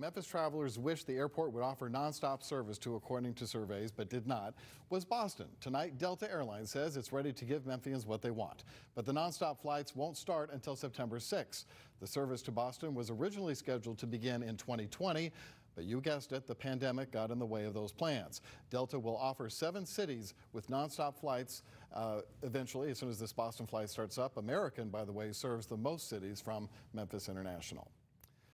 Memphis travelers wish the airport would offer nonstop service to, according to surveys, but did not, was Boston. Tonight, Delta Airlines says it's ready to give Memphians what they want. But the nonstop flights won't start until September 6. The service to Boston was originally scheduled to begin in 2020, but you guessed it, the pandemic got in the way of those plans. Delta will offer seven cities with nonstop flights uh, eventually, as soon as this Boston flight starts up. American, by the way, serves the most cities from Memphis International.